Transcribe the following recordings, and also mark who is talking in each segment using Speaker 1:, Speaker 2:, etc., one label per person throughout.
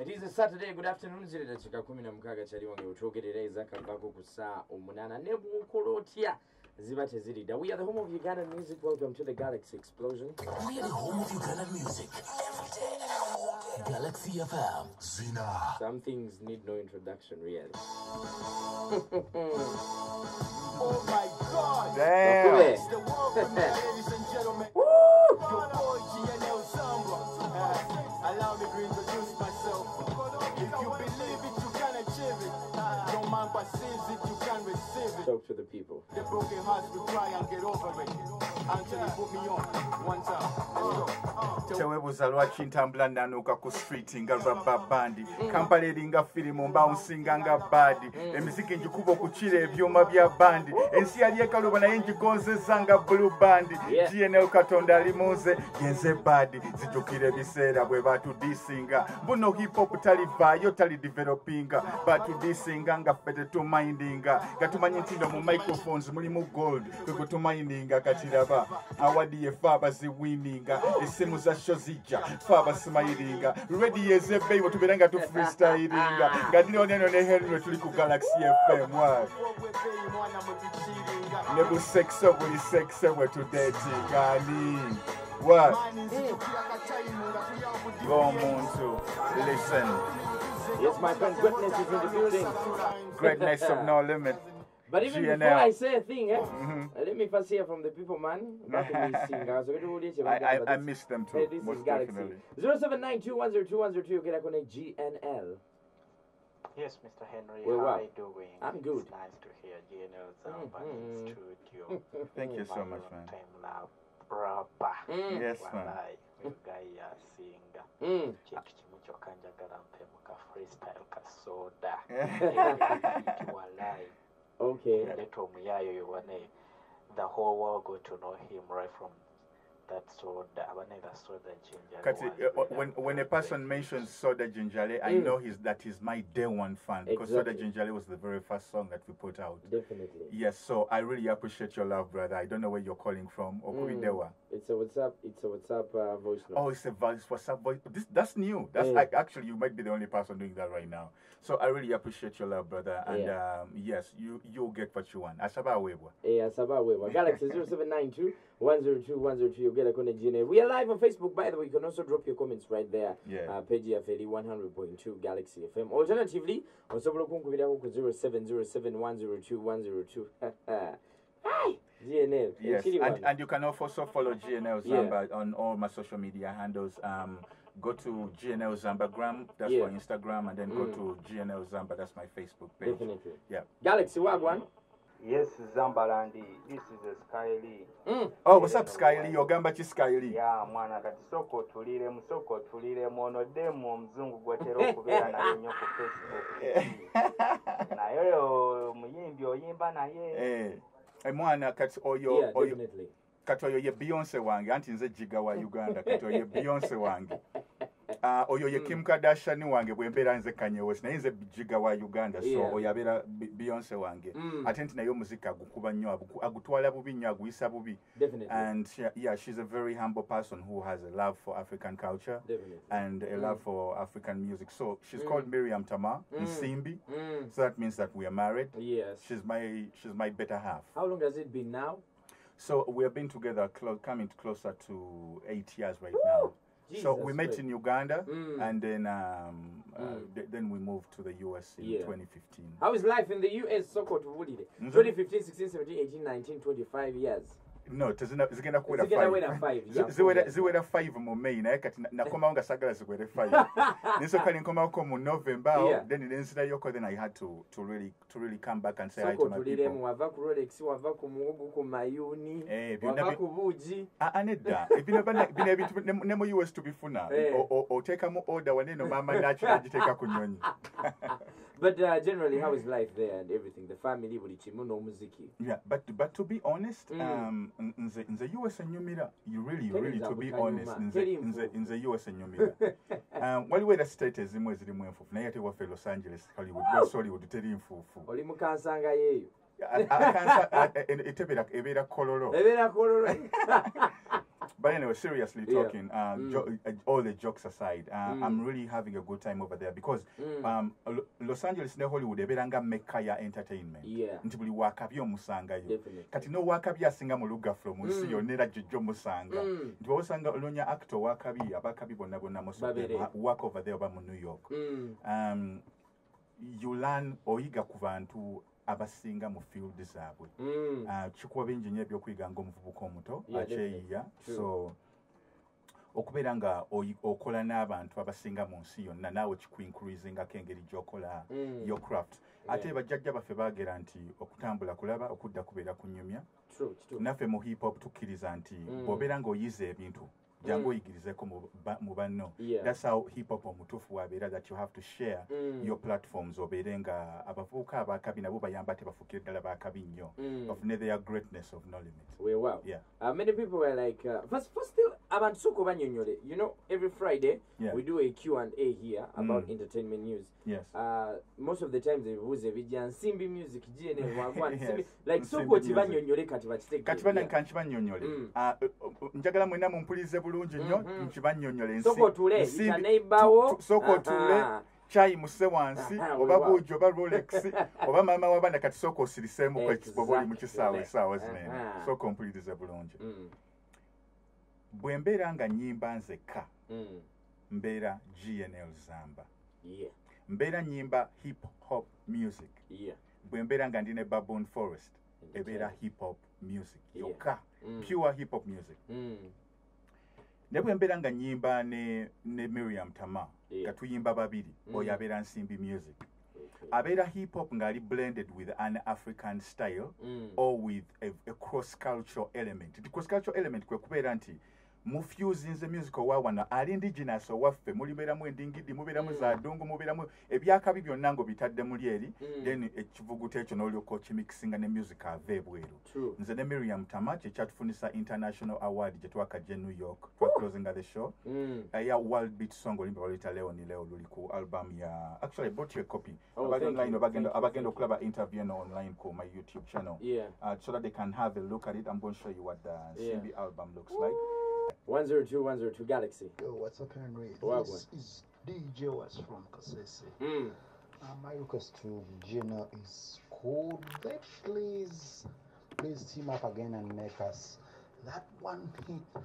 Speaker 1: It is a Saturday. Good afternoon. Ziri dakika kumi na mukaaga kyali wange wetwogerera ezakavaako ku ssaawa omunaana ne bw'okola otya ziba teziridda we are the home of uganda music welcome to the galaxy explosion
Speaker 2: We are the home of Uganda music. Every day and all day. Galaxy FM. Zina.
Speaker 1: some things need no introduction really
Speaker 3: Oh my God!
Speaker 4: Damn.
Speaker 3: to
Speaker 1: the people
Speaker 3: The broken hearts will cry and get over it. Anthony, put me on. One time. Let's go.
Speaker 4: Teweebuuza lwaki ntambula nanuuka ku street nga bandi. Mm. Kampala eringa firimu nga baadi. Mm. Emiziki ngikuba okukira ebyuma bya bandi ensi yali ekaluba naye ngigonzeza nga blue bandi gnl katonda ali munze yenze baadi zijjukira ebiseera bwe batudisinga. Buno hip-hop talivaayo tali developinga. Batudisinga nga ffe nga tumanyi nti no mu microphones mulimu gold. Kwe katiraba awadi ye fe abaziwininga essimu za sho zijja fe abasimayiringa rediyo ezebbeyi bwe tubeera nga tufreestylinga nga ndinoneno ne henry tuli ku galaxy fm wa
Speaker 3: wewe bei mwana mwebichiringa.
Speaker 4: ne busekise buli sekise bwe tudetinga ani wa
Speaker 3: Mani nzijukira katayimu nga tuli awo ku
Speaker 4: ng'omuntu listen.
Speaker 1: Yes my friend greatness is in the building.
Speaker 4: Greatness of no limit
Speaker 1: but even
Speaker 4: GNL.
Speaker 1: before i say a thing eh, let me first hear from the people man bakumisinga so betuwulye kye
Speaker 4: I, I, I
Speaker 1: bagamba.
Speaker 4: miss them too,
Speaker 1: Hey, this is
Speaker 4: most
Speaker 1: Galaxy.
Speaker 4: definitely.
Speaker 1: 0792102102 yogera kone GNL.
Speaker 5: Yes, Mr. Henry,
Speaker 1: Well,
Speaker 5: how are you doing?
Speaker 1: I'm good.
Speaker 5: It's nice to hear GNL Zamba
Speaker 1: Mhm.
Speaker 5: in studio.
Speaker 4: Thank you so
Speaker 5: My
Speaker 4: much,
Speaker 5: long
Speaker 4: man.
Speaker 5: Time now, proper.
Speaker 1: Mm.
Speaker 4: Yes, man.
Speaker 5: Walai, uyu guy yasinga.
Speaker 1: Mm.
Speaker 5: Kintu kimu kyokka njagala mpemu ka freestyle ka soda. Walai.
Speaker 1: Okay.
Speaker 5: Leeta omuyaayo oyo wane the whole world got to know him right from that soda. Abane that soda ginger.
Speaker 4: Kati, uh, when, when a person mentions Soda Ginjale, I
Speaker 1: Mm.
Speaker 4: know he's that is my day one fan because Soda
Speaker 1: Exactly.
Speaker 4: Was the very first song that we put out.
Speaker 1: Definitely.
Speaker 4: Yes, so I really appreciate your love, brother. I don't know where you're calling from. Or
Speaker 1: Mm. It's a WhatsApp. It's a WhatsApp uh, voice note.
Speaker 4: Oh, it's a voice WhatsApp voice. This that's new. That's
Speaker 1: Yeah.
Speaker 4: like actually you might be the only person doing that right now. So I really appreciate your love, brother. And
Speaker 1: Yeah.
Speaker 4: um, yes, you you'll get what you want. Asaba Webwa.
Speaker 1: Eh, asaba wewa. Galaxy 0792 102 102 yogera kone GNL. We are live on Facebook by the way. You can also drop your comments right there.
Speaker 4: Yeah.
Speaker 1: Uh, page Feli 100.2 Galaxy FM. Alternatively, on osobola kunkubirako ku 0707102102. Hi, GNL.
Speaker 4: Yes, and, and you can also follow GNL
Speaker 1: Yeah.
Speaker 4: Zamba on all my social media handles. Um, go to GNL Zambagram, that's
Speaker 1: Yeah.
Speaker 4: for Instagram, and then go
Speaker 1: Mm.
Speaker 4: to GNL Zamba, that's my Facebook page.
Speaker 1: Definitely.
Speaker 4: Yeah.
Speaker 1: Galaxy Wagwan.
Speaker 6: Yes, Zambalandi. This is a Sky Lee.
Speaker 1: Mm.
Speaker 4: Oh, what's up, Skyly? Yogamba chi Skyly?
Speaker 6: ya mwana kati sooka otuliremu sooka otuliremu ono demu omuzungu gwatera okubeera naye nnyo ku facebook naye oyo omuyimbi oyimba naye
Speaker 4: Eh, eh, mwana kati oyo
Speaker 1: Yeah,
Speaker 4: oyo kati oyo ye Beyonce wange anti nze jiga wa Uganda kati oyo ye Beyonce wange oyo ye Kim Kardashian wange bwe mbeera nze Kanye West naye nze jiga wa Uganda so
Speaker 1: Yeah.
Speaker 4: oyo abeera Be- Beyonce wange
Speaker 1: Mm.
Speaker 4: ate nti naye omuziki agukuba nnyo agutwala bubi nnyo aguyisa bubi
Speaker 1: Definitely.
Speaker 4: and yeah she's a very humble person who has a love for African culture
Speaker 1: Definitely.
Speaker 4: and a love for African music so she's
Speaker 1: Mm.
Speaker 4: called Miriam Tama
Speaker 1: Mm.
Speaker 4: Nsimbi
Speaker 1: Mm.
Speaker 4: so that means that we are married
Speaker 1: Yes.
Speaker 4: she's my she's my better half
Speaker 1: How long has it been now?
Speaker 4: So we have been together, clo- coming closer to eight years right now. So we
Speaker 1: Jesus
Speaker 4: met in Uganda,
Speaker 1: Mm.
Speaker 4: and then um, uh,
Speaker 1: Mm.
Speaker 4: th- then we moved to the US in
Speaker 1: Yeah.
Speaker 4: 2015.
Speaker 1: How is life in the US? Soko tuvulire.
Speaker 4: Mhm.
Speaker 1: 2015, 16, 17, 18, 19, 25 years.
Speaker 4: no
Speaker 1: tezigenda
Speaker 4: kuweraziwera 5 mu may naye kati nakomawo nga sagala ziwere 5 nisoka nenkomawoko mu november awo
Speaker 1: yeah.
Speaker 4: then nenzinayoko then i had to, to, really, to really come back and say so
Speaker 1: hi
Speaker 4: to my people.
Speaker 1: wava ku rolex wava ku muwogo ku mayuni
Speaker 4: eh,
Speaker 1: wava ku buugi
Speaker 4: anedda eh, bino ebintu ne mu us tubifuna
Speaker 1: eh.
Speaker 4: otekamu order waneno maama nakyo nagiteeka ku nyonyi.
Speaker 1: But uh, generally, how is life there and everything? The family, buli kimu n'omuziki.
Speaker 4: Yeah, but but to be honest,
Speaker 1: Mm.
Speaker 4: um, n- nze nze US enyumira. You really,
Speaker 1: Teri
Speaker 4: really to be honest, nze
Speaker 1: teri
Speaker 4: nze
Speaker 1: nfuufu.
Speaker 4: nze US enyumira. um, waliwo era state ezimu ezirimu enfuufu naye ate waffe Los Angeles, Hollywood, West Hollywood teri nfuufu.
Speaker 1: Oli mukansanga yeeyo.
Speaker 4: A- a- kansa- a- e- e- etebeera ebeera kololo.
Speaker 1: Ebeera kololo.
Speaker 4: But anyway, seriously
Speaker 1: Yeah.
Speaker 4: talking, uh,
Speaker 1: Mm.
Speaker 4: uh, all the jokes aside, uh,
Speaker 1: Mm.
Speaker 4: I'm really having a good time over there because
Speaker 1: Mm.
Speaker 4: um, Lo- Los Angeles ne Hollywood ebeera nga mecca ya entertainment.
Speaker 1: Yeah.
Speaker 4: Nti buli waakabi omusangayo.
Speaker 1: Definitely.
Speaker 4: Kati n'owaakabi asinga mu lugaffe mu nsi
Speaker 1: Mm.
Speaker 4: yonna era jjojja omusanga.
Speaker 1: Mm.
Speaker 4: Nti bw'osanga oloonya actor owaakabi abakabi bonna bonna most of them
Speaker 1: Babere.
Speaker 4: ha- work over there oba mu New York.
Speaker 1: Mm.
Speaker 4: Um, you learn oyiga ku bantu abasinga mu field zaabwe.
Speaker 1: Mm.
Speaker 4: Uh, kikuwa bingi nnyo ebyokuyiga ng'omuvubuka omuto akyeyiya so okubeera nga okola n'abantu abasinga mu nsi yonna naawe kikuincreasingako engeri gy'okola
Speaker 1: Mm.
Speaker 4: your craft ate bajjajja baffe baagera nti okutambula kulaba okudda kubeera kunyumya naffe mu hip hop tukkiriza nti
Speaker 1: Mm.
Speaker 4: bw'obeera ng'oyiza ebintu jangu oyigirizeko mu ba- mu banno
Speaker 1: Yeah.
Speaker 4: that's how hip hop omutuufu wabeera that you have to share
Speaker 1: Mm.
Speaker 4: your platforms obeere nga abavubuka abakabi nabo bayamba ate bafuukire ddala bakabi nnyo
Speaker 1: Mm.
Speaker 4: bafune their greatness of no limit
Speaker 1: We wow.
Speaker 4: Yeah.
Speaker 1: Uh, many people were like, uh, first, first still, abantu soko banyonyole. You know, every Friday
Speaker 4: Yeah.
Speaker 1: we do a Q&A here about
Speaker 4: Mm.
Speaker 1: entertainment news.
Speaker 4: yes
Speaker 1: Uh, most of the times ebibuuzo ebijja nsimbi music gna wagwan
Speaker 4: Yes.
Speaker 1: nsimbi like soko kibanyonyole kati bakitegeere.
Speaker 4: kati bana
Speaker 1: Yeah.
Speaker 4: kankibannyonnyole
Speaker 1: Mm.
Speaker 4: Ah, eh, eh, njagala mwena mumpulirize bulungi nnyo
Speaker 1: Mhm.
Speaker 4: nkibannyonnyole nsi-
Speaker 1: soko otule
Speaker 4: nsimbi-
Speaker 1: ita neighborwo
Speaker 4: tu- tu- sooka otule kyayi muse wansi oba buugi oba rolex oba maama w'abaana kati sooka osiriseemuko ekibo bwoli mu kisaawe esaawa zinene sooka ompulirize bulungi
Speaker 1: Mm,
Speaker 4: bwe mbeera nga nyimba nzekka
Speaker 1: mm,
Speaker 4: mbeera gnl zamba
Speaker 1: yeah,
Speaker 4: mbeera nyimba hip hop music
Speaker 1: yeah.
Speaker 4: bwe mbeera nga ndi ne baboon forest ebeera hip hop music
Speaker 1: Yeah.
Speaker 4: yokka
Speaker 1: Mm.
Speaker 4: pure hip hop music
Speaker 1: Mm,
Speaker 4: ne bwe mbeera nga nyimba ne, ne miriam tama
Speaker 1: Yeah.
Speaker 4: nga tuyimba babiri
Speaker 1: Mm.
Speaker 4: oyo abeera nsimbi music
Speaker 1: okay.
Speaker 4: abeera hip hop ng'ali blended with an african style
Speaker 1: Mm,
Speaker 4: or with a, a cross cultural element the cross cultural element kwe kubeera nti mufusinze music owa wano ali indigenous owaffe mulibeeramu endingidi mubeeramu
Speaker 1: Mm.
Speaker 4: zadungu mubeeramu ebyakabi byonna ng'obitadde muli eri
Speaker 1: Mm.
Speaker 4: then ekivuguto ekyo n'olyoka okimikisinga ne music ava ebweru. Nze ne miriam tama kyekyatufunisa international award gye twakajja e new york twaclosinga the show.
Speaker 1: Mm,
Speaker 4: eya world beat song olimba baluyita leoni leo luli ku album ya actually brought you a copy.
Speaker 1: Oh,
Speaker 4: abagenda okulaba interview eno online ku my youtube channel.
Speaker 1: Yeah.
Speaker 4: uh, so that they can have a look at it. I'm going to show you what the
Speaker 1: Yeah.
Speaker 4: Simbi album looks like
Speaker 1: 102, 102 Galaxy.
Speaker 7: Yo, what's up, Henry?
Speaker 1: Wagwan.
Speaker 7: This is DJ was from Kasese.
Speaker 1: Mm,
Speaker 7: Uh, my request to Gina is could they please, please team up again and make us that one hit?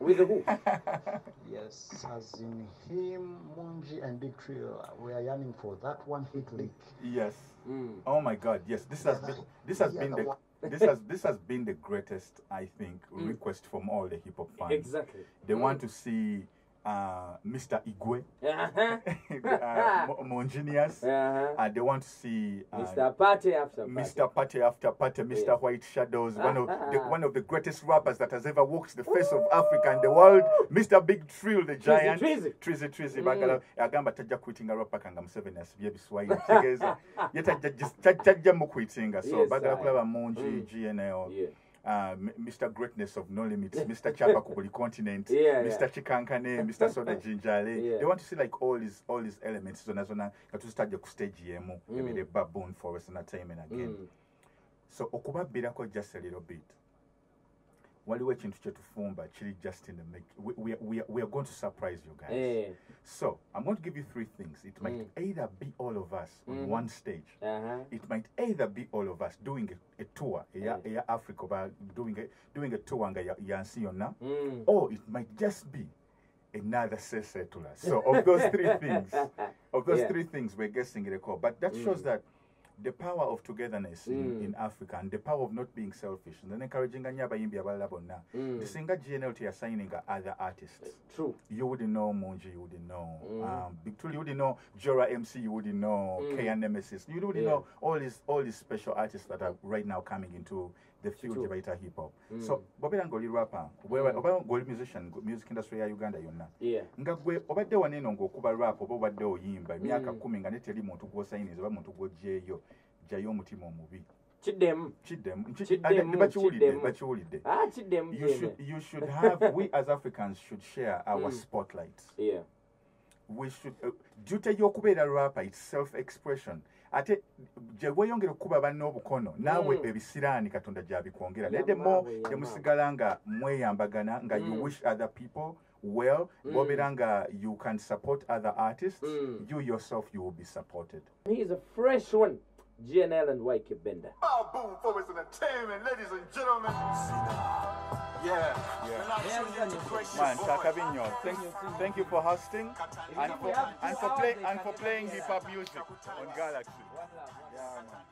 Speaker 1: with the who?
Speaker 7: Yes, as in him, Mun G, and Big Trill. We are yearning for that one hit lick.
Speaker 4: yes
Speaker 1: Mm,
Speaker 4: oh my god yes this has been this has
Speaker 7: Yeah,
Speaker 4: been
Speaker 7: the
Speaker 4: the
Speaker 7: one-
Speaker 4: this has this has been the greatest i think
Speaker 1: Mm.
Speaker 4: request from all the hip hop fans
Speaker 1: exactly.
Speaker 4: they
Speaker 1: Mm.
Speaker 4: want to see uh, mr igwe
Speaker 1: Uh-huh.
Speaker 4: uh, Mo- Mongenius.
Speaker 1: Uh-huh.
Speaker 4: Uh, they want to see uh,
Speaker 1: Mr. Party after Party.
Speaker 4: Mr. Party after Party, Mr.
Speaker 1: Yeah.
Speaker 4: White Shadows, one of the, one of the greatest rappers that has ever walked the face of Africa and the world, Mr. Big Trill, the giant.
Speaker 1: Trizzy
Speaker 4: Trizzy
Speaker 1: Mm.
Speaker 4: bagala agamba tajja kwitinga rapper kanga Museveni asibye ebiswahili kitegeeza ye tajja jis- taj- tajja mu kwitinga so
Speaker 1: Yes,
Speaker 4: bagala kulaba mungi
Speaker 1: Mm.
Speaker 4: GNL
Speaker 1: Yeah.
Speaker 4: Uh, Mr. Greatness of No Limits, Mr. Chapa ku buli continent,
Speaker 1: Yeah,
Speaker 4: Mr.
Speaker 1: yeah.
Speaker 4: Chikankane, Mr. Soda Jinjale.
Speaker 1: Yeah.
Speaker 4: They want to see like all his all his elements zona zona nga tuzitadde ku stage yemu
Speaker 1: Mm.
Speaker 4: ebere baboon forest entertainment again.
Speaker 1: Mm.
Speaker 4: So okubabbirako just a little bit. Waliwo ekintu kye tufumba kiri just in the make. We, we, we, are- we are going to surprise you guys.
Speaker 1: Eh.
Speaker 4: So I'm going to give you three things. It might
Speaker 1: Mm.
Speaker 4: either be all of us on
Speaker 1: Mhm.
Speaker 4: one stage.
Speaker 1: Uh-huh.
Speaker 4: It might either be all of us doing a, a tour, eya,
Speaker 1: Mm.
Speaker 4: eya Africa, oba doing a, doing a tour nga ya- yansi yonna,
Speaker 1: Mm.
Speaker 4: or it might just be another sesetula. So of those three things, of those
Speaker 1: Yeah.
Speaker 4: three things, we're guessing it a call. But that shows
Speaker 1: Mm.
Speaker 4: that the power of togetherness in,
Speaker 1: Mm.
Speaker 4: in Africa and the power of not being selfish. And then encouraging abayimbi abalala bonna.
Speaker 1: Mm.
Speaker 4: Singa GNL signing other artists.
Speaker 1: True.
Speaker 4: You wouldn't know Mun G, you wouldn't know
Speaker 1: Mm.
Speaker 4: um, Big you wouldn't know Jora MC, you wouldn't know
Speaker 1: Mm.
Speaker 4: K and Nemesis, you wouldn't
Speaker 1: Yeah.
Speaker 4: know all these all these special artists that are right now coming into the field of Baita hip hop.
Speaker 1: Mm.
Speaker 4: So bobera ngoli rapper,
Speaker 1: Mm.
Speaker 4: oba ngoli musician, music industry ya Uganda yonna.
Speaker 1: Yeah.
Speaker 4: nga gwe obadde waneeno ng'okuba rap oba obadde oyimba emyaka
Speaker 1: Mm.
Speaker 4: kumi nga neteri muntu gw'osayiniza oba muntu gw'oggyeyo jjayo omutima omubi
Speaker 1: Kiddemu.
Speaker 4: kiddemu nki-
Speaker 1: Kiddemu,
Speaker 4: ate- bakiwulidde
Speaker 1: kiddemu.
Speaker 4: bakiwulidde
Speaker 1: Ah, kiddemu
Speaker 4: you
Speaker 1: jene.
Speaker 4: should, you should have we as africans should share our
Speaker 1: Mm.
Speaker 4: spotlight
Speaker 1: Yeah.
Speaker 4: we should uh, duty y'okubeera rapper its self expression ate gye weeyongera okukuba banne obukono naawe
Speaker 1: Mm.
Speaker 4: ebisiraani katonda gyabikwongera
Speaker 1: Ya
Speaker 4: naye demo
Speaker 1: mawe, ya
Speaker 4: gye
Speaker 1: mawe.
Speaker 4: musigala nga mweyambagana nga you
Speaker 1: Mm.
Speaker 4: wish other people well
Speaker 1: Mm.
Speaker 4: bwobeera nga you can support other artists you yourself you will be supported
Speaker 1: He's a fresh one. GNL and White Bender.
Speaker 3: Ah, boom, for his entertainment, ladies and gentlemen. Yeah,
Speaker 4: Yeah.
Speaker 3: We're not tuning into Crazy
Speaker 4: Man,
Speaker 3: Boy.
Speaker 4: Takabinyo, thank, thank you for hosting and for, and for, play, and for playing hip hop music on Galaxy. Yeah, man.